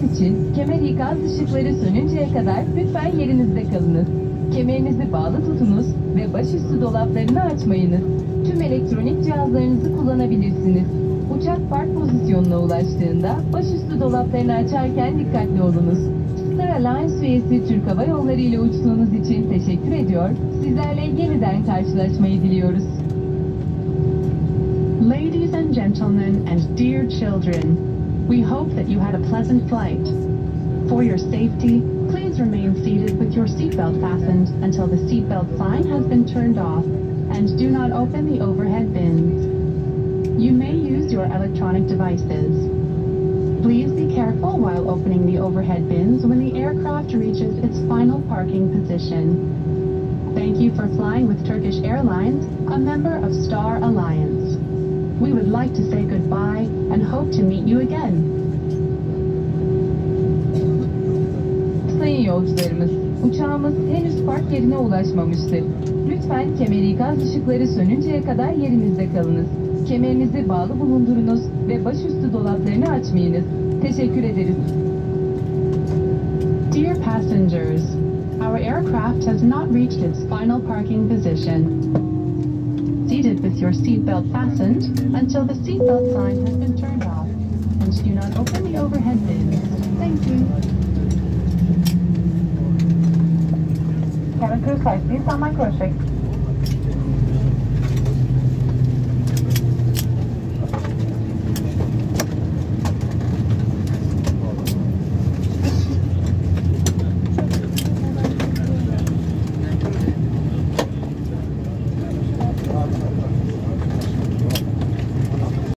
Emniyetiniz için kemer ikaz ışıkları sönünceye kadar lütfen yerinizde kalınız. Kemerinizi bağlı tutunuz ve başüstü dolaplarını açmayınız. Tüm elektronik cihazlarınızı kullanabilirsiniz. Uçak park pozisyonuna ulaştığında başüstü dolaplarını açarken dikkatli olunuz. Star Alliance üyesi Türk Hava Yolları ile uçtuğunuz için teşekkür ediyor. Sizlerle yeniden karşılaşmayı diliyoruz. Ladies and gentlemen and dear children, we hope that you had a pleasant flight. For your safety, please remain seated with your seatbelt fastened until the seatbelt sign has been turned off and do not open the overhead bins. You may use your electronic devices. Please be careful while opening the overhead bins when the aircraft reaches its final parking position. Thank you for flying with Turkish Airlines, a member of Star Alliance. We would like to say goodbye and hope to meet you again. Sayın yolcularımız, uçağımız henüz park yerine ulaşmamıştır. Lütfen kemer ikaz ışıkları sönünceye kadar yerinizde kalınız. Kemerinizi bağlı bulundurunuz ve başüstü dolaplarını açmayınız. Teşekkür ederiz. Dear passengers, our aircraft has not reached its final parking position. Seated with your seatbelt fastened until the seatbelt sign has been turned off and do not open the overhead bins. Thank you. Cabin crew please on my check.